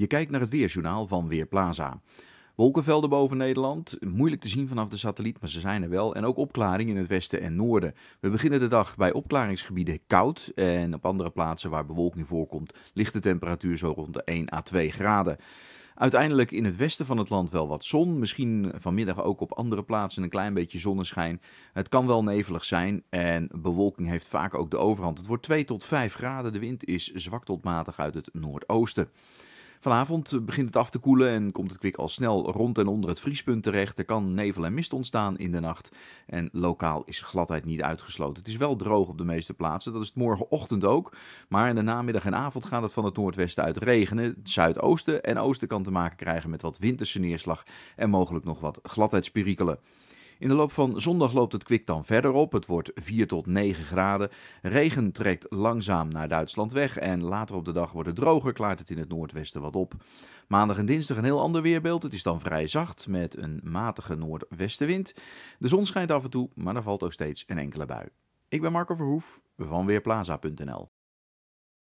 Je kijkt naar het weerjournaal van Weerplaza. Wolkenvelden boven Nederland, moeilijk te zien vanaf de satelliet, maar ze zijn er wel. En ook opklaring in het westen en noorden. We beginnen de dag bij opklaringsgebieden koud. En op andere plaatsen waar bewolking voorkomt, ligt de temperatuur zo rond de 1 à 2 graden. Uiteindelijk in het westen van het land wel wat zon. Misschien vanmiddag ook op andere plaatsen een klein beetje zonneschijn. Het kan wel nevelig zijn en bewolking heeft vaak ook de overhand. Het wordt 2 tot 5 graden. De wind is zwak tot matig uit het noordoosten. Vanavond begint het af te koelen en komt het kwik al snel rond en onder het vriespunt terecht. Er kan nevel en mist ontstaan in de nacht en lokaal is gladheid niet uitgesloten. Het is wel droog op de meeste plaatsen, dat is het morgenochtend ook. Maar in de namiddag en avond gaat het van het noordwesten uit regenen. Het zuidoosten en oosten kan te maken krijgen met wat winterse neerslag en mogelijk nog wat gladheidsperikelen. In de loop van zondag loopt het kwik dan verder op. Het wordt 4 tot 9 graden. Regen trekt langzaam naar Duitsland weg en later op de dag wordt het droger, klaart het in het noordwesten wat op. Maandag en dinsdag een heel ander weerbeeld. Het is dan vrij zacht met een matige noordwestenwind. De zon schijnt af en toe, maar er valt ook steeds een enkele bui. Ik ben Marco Verhoef van Weerplaza.nl